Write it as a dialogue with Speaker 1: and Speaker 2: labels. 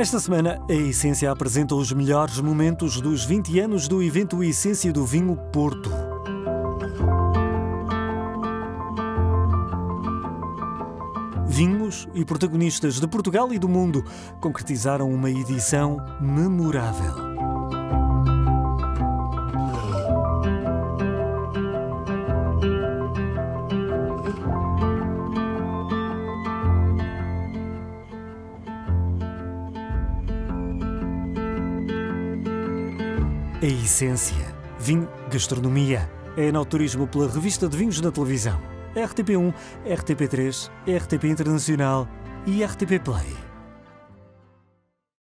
Speaker 1: Esta semana, a Essência apresenta os melhores momentos dos 20 anos do evento Essência do Vinho Porto. Vinhos e protagonistas de Portugal e do mundo concretizaram uma edição memorável. A essência. Vinho, gastronomia. É enoturismo pela revista de vinhos na televisão. RTP1, RTP3, RTP Internacional e RTP Play.